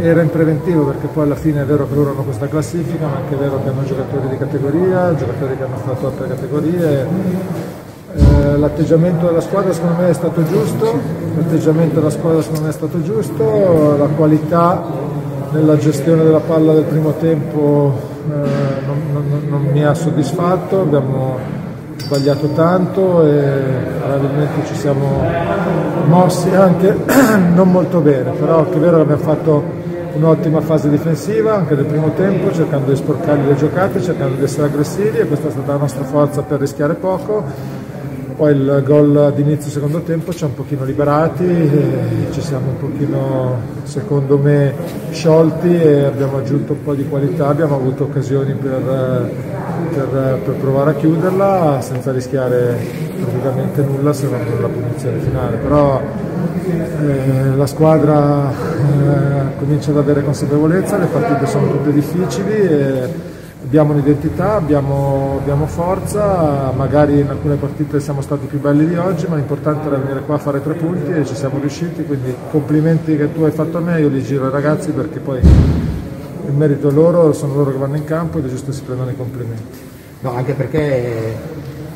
era in preventivo perché poi alla fine è vero che loro hanno questa classifica, ma anche è vero che hanno giocatori di categoria, giocatori che hanno fatto altre categorie. Eh, l'atteggiamento della squadra secondo me è stato giusto, l'atteggiamento della squadra secondo me è stato giusto, la qualità nella gestione della palla del primo tempo eh, non, non, non mi ha soddisfatto, abbiamo sbagliato tanto e probabilmente ci siamo mossi anche non molto bene, però è vero che abbiamo fatto un'ottima fase difensiva anche nel primo tempo, cercando di sporcargli le giocate, cercando di essere aggressivi e questa è stata la nostra forza per rischiare poco. Poi il gol d'inizio secondo tempo ci ha un pochino liberati, ci siamo un pochino secondo me sciolti e abbiamo aggiunto un po' di qualità, abbiamo avuto occasioni per, per, per provare a chiuderla senza rischiare praticamente nulla se non la punizione finale. Però eh, la squadra eh, comincia ad avere consapevolezza, le partite sono tutte difficili. E, abbiamo un'identità, abbiamo, abbiamo, forza, magari in alcune partite siamo stati più belli di oggi, ma l'importante era venire qua a fare tre punti e ci siamo riusciti, quindi complimenti che tu hai fatto a me, io li giro ai ragazzi perché poi il merito è loro, sono loro che vanno in campo ed è giusto che si prendano i complimenti. No, anche perché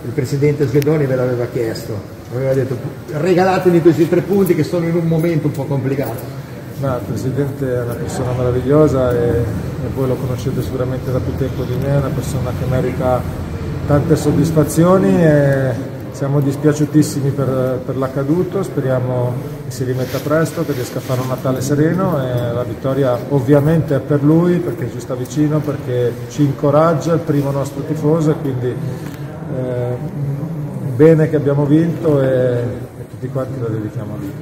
il presidente Svedoni ve l'aveva chiesto, aveva detto regalatemi questi tre punti che sono in un momento un po' complicato. No, il Presidente è una persona meravigliosa e, e, voi lo conoscete sicuramente da più tempo di me, è una persona che merita tante soddisfazioni e siamo dispiaciutissimi per, per l'accaduto, speriamo che si rimetta presto, che riesca a fare un Natale sereno e la vittoria ovviamente è per lui perché ci sta vicino, perché ci incoraggia, è il primo nostro tifoso e quindi eh, bene che abbiamo vinto e, e tutti quanti lo dedichiamo a lui.